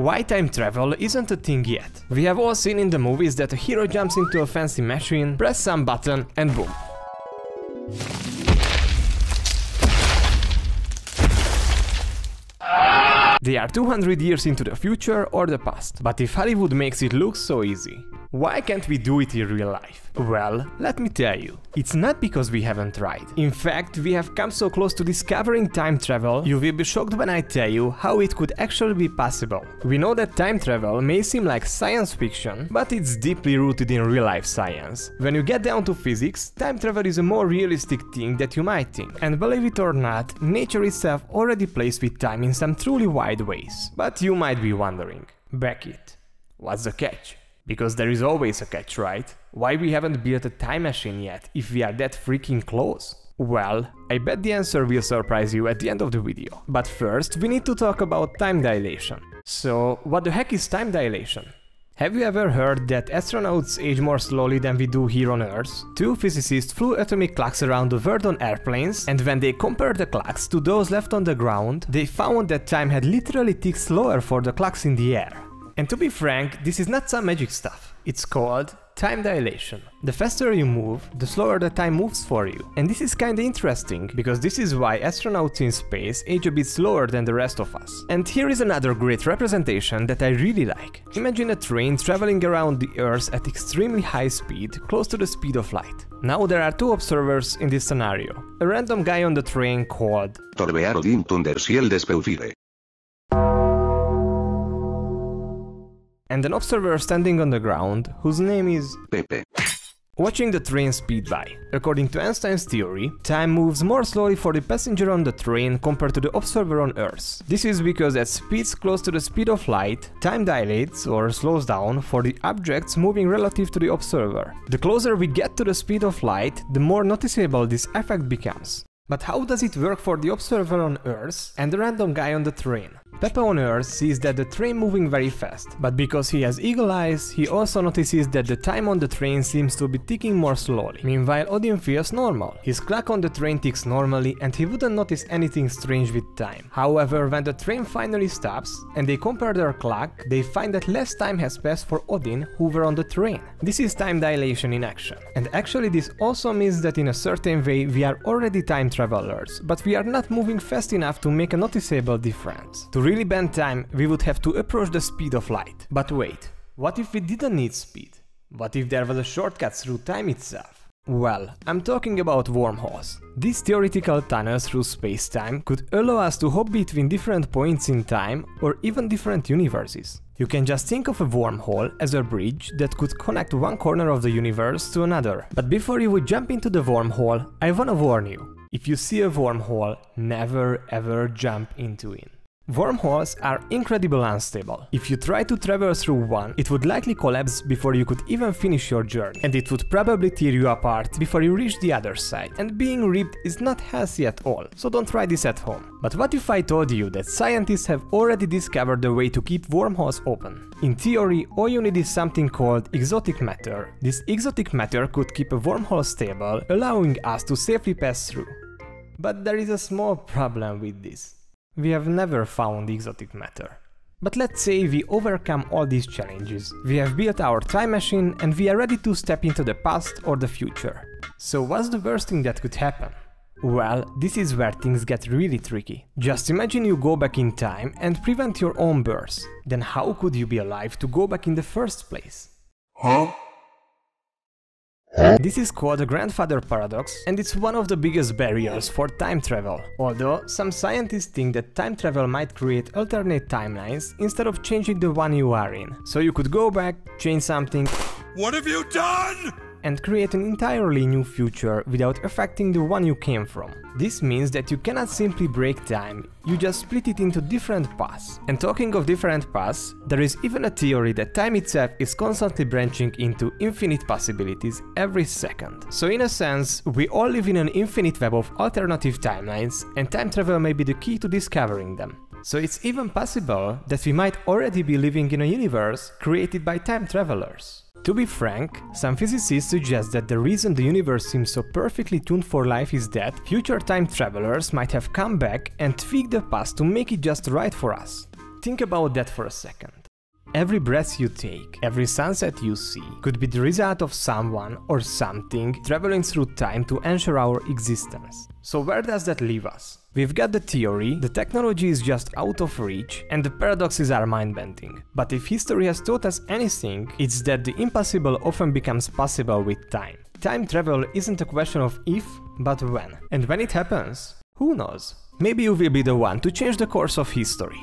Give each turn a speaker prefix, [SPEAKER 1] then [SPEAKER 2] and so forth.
[SPEAKER 1] Why time travel isn't a thing yet? We have all seen in the movies that a hero jumps into a fancy machine, press some button and boom. They are 200 years into the future or the past, but if Hollywood makes it look so easy, why can't we do it in real life? Well, let me tell you, it's not because we haven't tried. In fact, we have come so close to discovering time travel, you will be shocked when I tell you how it could actually be possible. We know that time travel may seem like science fiction, but it's deeply rooted in real-life science. When you get down to physics, time travel is a more realistic thing that you might think. And believe it or not, nature itself already plays with time in some truly wide ways. But you might be wondering, backit, what's the catch? Because there is always a catch, right? Why we haven't built a time machine yet, if we are that freaking close? Well, I bet the answer will surprise you at the end of the video. But first, we need to talk about time dilation. So, what the heck is time dilation? Have you ever heard that astronauts age more slowly than we do here on Earth? Two physicists flew atomic clocks around the world on airplanes, and when they compared the clocks to those left on the ground, they found that time had literally ticked slower for the clocks in the air. And to be frank, this is not some magic stuff. It's called time dilation. The faster you move, the slower the time moves for you. And this is kinda interesting, because this is why astronauts in space age a bit slower than the rest of us. And here is another great representation that I really like. Imagine a train traveling around the Earth at extremely high speed, close to the speed of light. Now there are two observers in this scenario. A random guy on the train called. And an observer standing on the ground whose name is
[SPEAKER 2] Pepe.
[SPEAKER 1] Watching the train speed by. According to Einstein's theory, time moves more slowly for the passenger on the train compared to the observer on Earth. This is because at speeds close to the speed of light, time dilates or slows down for the objects moving relative to the observer. The closer we get to the speed of light, the more noticeable this effect becomes. But how does it work for the observer on Earth and the random guy on the train? Pepe on Earth sees that the train moving very fast, but because he has eagle eyes, he also notices that the time on the train seems to be ticking more slowly. Meanwhile, Odin feels normal. His clock on the train ticks normally and he wouldn't notice anything strange with time. However, when the train finally stops and they compare their clock, they find that less time has passed for Odin who were on the train. This is time dilation in action. And actually this also means that in a certain way we are already time travelers, but we are not moving fast enough to make a noticeable difference. To really bend time, we would have to approach the speed of light. But wait, what if we didn't need speed? What if there was a shortcut through time itself? Well, I'm talking about wormholes. These theoretical tunnels through space-time could allow us to hop between different points in time or even different universes. You can just think of a wormhole as a bridge that could connect one corner of the universe to another. But before you would jump into the wormhole, I wanna warn you. If you see a wormhole, never ever jump into it. Wormholes are incredibly unstable. If you try to travel through one, it would likely collapse before you could even finish your journey, and it would probably tear you apart before you reach the other side. And being ripped is not healthy at all, so don't try this at home. But what if I told you that scientists have already discovered a way to keep wormholes open? In theory, all you need is something called exotic matter. This exotic matter could keep a wormhole stable, allowing us to safely pass through. But there is a small problem with this. We have never found exotic matter. But let's say we overcome all these challenges. We have built our time machine and we are ready to step into the past or the future. So what's the worst thing that could happen? Well, this is where things get really tricky. Just imagine you go back in time and prevent your own birth. Then how could you be alive to go back in the first place?
[SPEAKER 2] Huh?
[SPEAKER 1] This is called the grandfather paradox and it's one of the biggest barriers for time travel. Although some scientists think that time travel might create alternate timelines instead of changing the one you are in. So you could go back, change something
[SPEAKER 2] What have you done?
[SPEAKER 1] And create an entirely new future without affecting the one you came from. This means that you cannot simply break time, you just split it into different paths. And talking of different paths, there is even a theory that time itself is constantly branching into infinite possibilities every second. So in a sense, we all live in an infinite web of alternative timelines, and time travel may be the key to discovering them. So it's even possible that we might already be living in a universe created by time travelers. To be frank, some physicists suggest that the reason the universe seems so perfectly tuned for life is that future time travelers might have come back and tweaked the past to make it just right for us. Think about that for a second. Every breath you take, every sunset you see, could be the result of someone or something traveling through time to ensure our existence. So where does that leave us? We've got the theory, the technology is just out of reach, and the paradoxes are mind-bending. But if history has taught us anything, it's that the impossible often becomes possible with time. Time travel isn't a question of if, but when. And when it happens, who knows? Maybe you will be the one to change the course of history.